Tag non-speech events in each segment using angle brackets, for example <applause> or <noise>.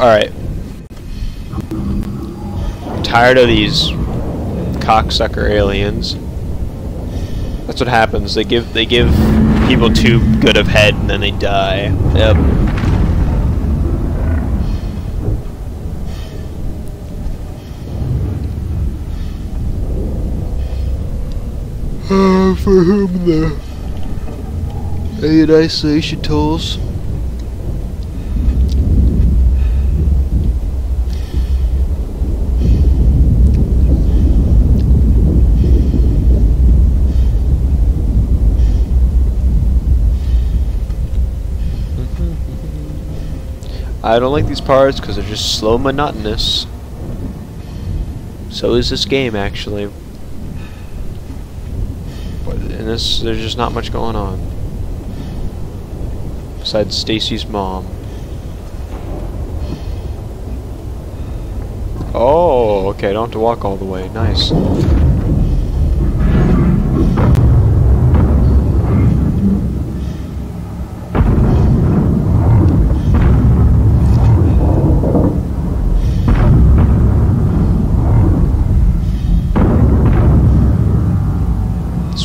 Alright. Tired of these cocksucker aliens. That's what happens. They give they give people too good of head and then they die. Yep. Uh, <sighs> for whom the ionization tools? I don't like these parts because they're just slow monotonous. So is this game actually. But in this, there's just not much going on. Besides Stacy's mom. Oh, okay, I don't have to walk all the way. Nice.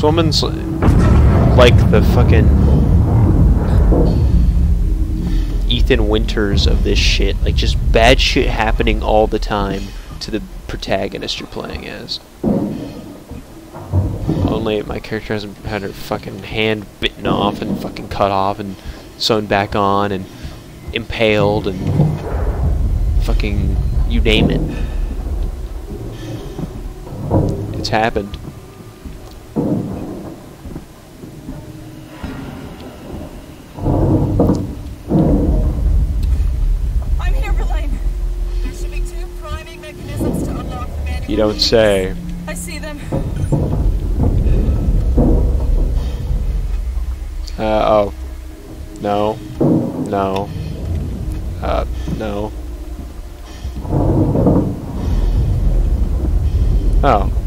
Woman's like the fucking Ethan Winters of this shit. Like just bad shit happening all the time to the protagonist you're playing as. Only my character hasn't had her fucking hand bitten off and fucking cut off and sewn back on and impaled and fucking you name it. It's happened. I'm here, Verlaine. There should be two priming mechanisms to unlock the manual. You don't say. I see them. Uh, oh. No. No. Uh, no. Oh.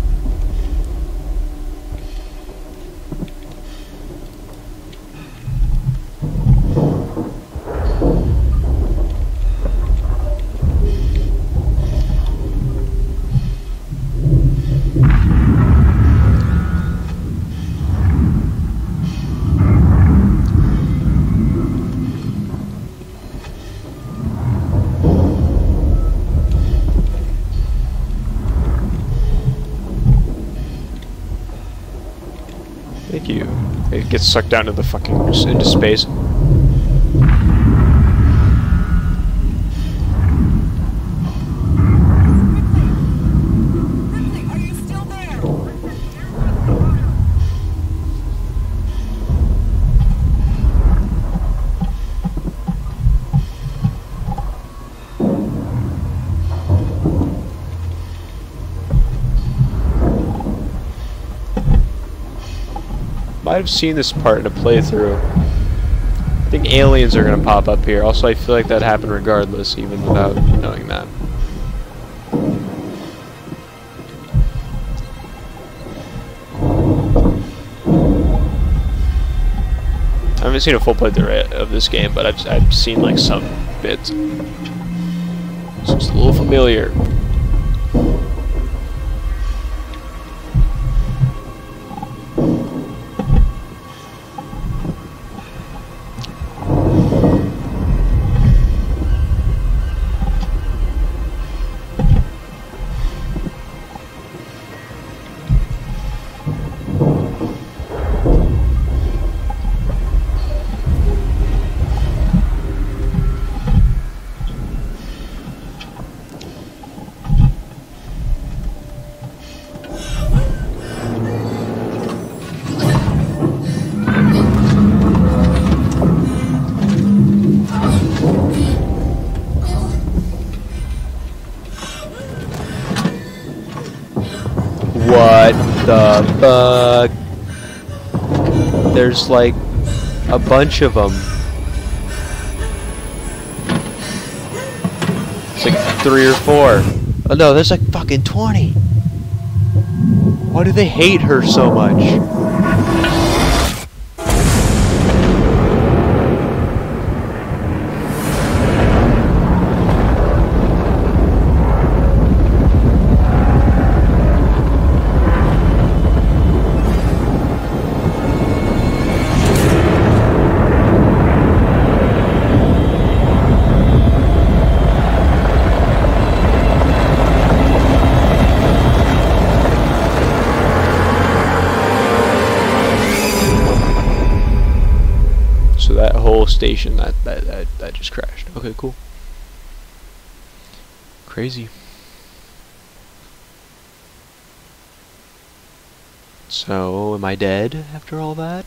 Thank you. It gets sucked down into the fucking into space. Ripley, are you still there? Might have seen this part in a playthrough. I think aliens are gonna pop up here. Also, I feel like that happened regardless, even without knowing that. I haven't seen a full playthrough of this game, but I've, I've seen like some bits. So it's a little familiar. The fuck? There's like a bunch of them. It's like three or four. Oh no, there's like fucking 20. Why do they hate her so much? Station that that that, that just crashed. Okay, cool. Crazy. So, am I dead after all that?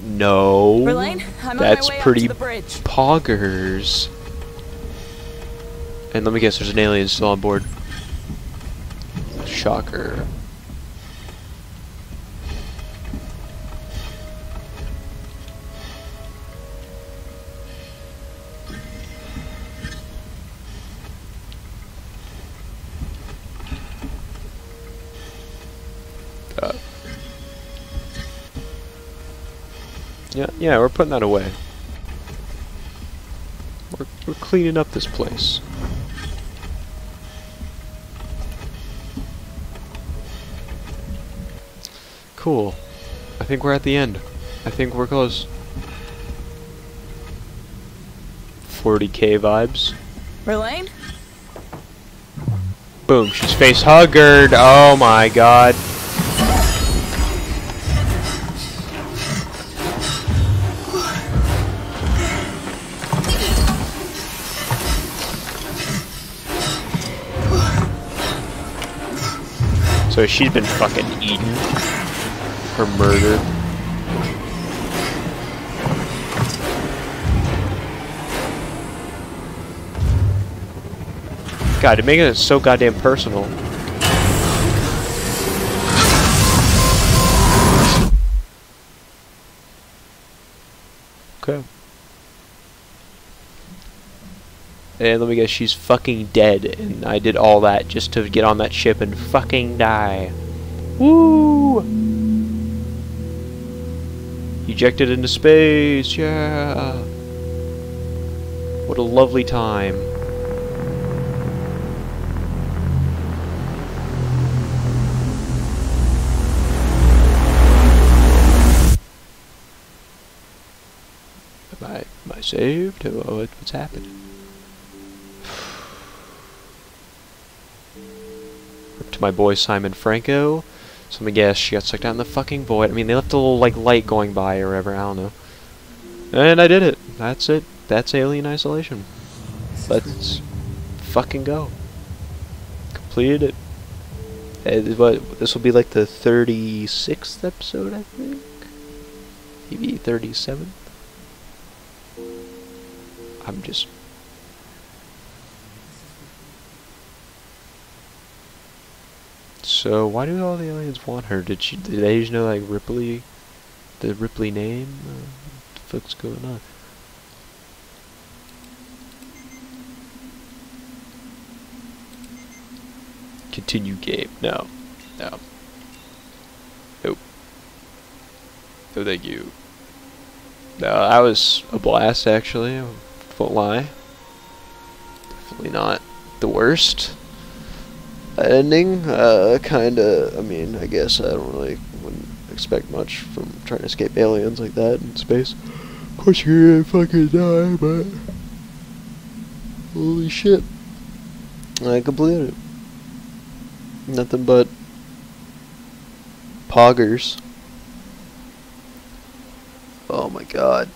No. Verlaine, I'm That's on my way pretty up to the bridge. poggers. And let me guess, there's an alien still on board. Shocker. Yeah, yeah, we're putting that away. We're, we're cleaning up this place. Cool. I think we're at the end. I think we're close. 40k vibes. Verlaine? Boom, she's face huggered. Oh my god. So she's been fucking eaten or murdered. God, they're making it so goddamn personal. Okay. And let me guess, she's fucking dead, and I did all that just to get on that ship and fucking die. Woo! Ejected into space, yeah! What a lovely time. Am I, am I saved? What- what's happened? To my boy Simon Franco. So let me guess, she got sucked out in the fucking void. I mean, they left a little, like, light going by or whatever, I don't know. And I did it. That's it. That's Alien Isolation. Let's fucking go. Completed it. What, this will be like the 36th episode, I think? Maybe 37th? I'm just So why do all the aliens want her? Did she? Did they just know like Ripley, the Ripley name? Uh, what the fuck's going on? Continue game. No, no, nope. No, thank you. No, that was a blast actually. Won't lie. Definitely not the worst ending. Uh, kinda. I mean, I guess I don't really wouldn't expect much from trying to escape aliens like that in space. Of course, you're gonna fucking die, but holy shit, I completed it. Nothing but poggers. Oh my god.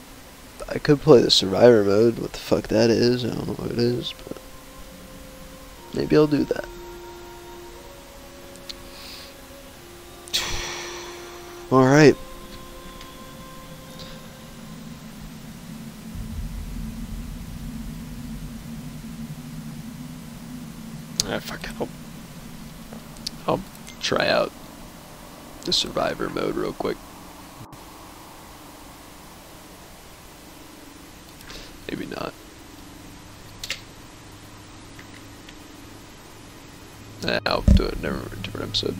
I could play the survivor mode, what the fuck that is, I don't know what it is, but maybe I'll do that. Alright. Ah, fuck. I'll, I'll try out the survivor mode real quick. Maybe not. Nah, I'll do it in a different episode.